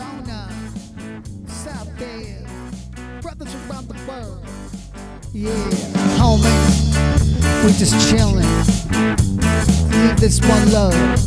Arizona, South there, brothers around the world. Yeah, homie, we just chillin'. Leave this one love.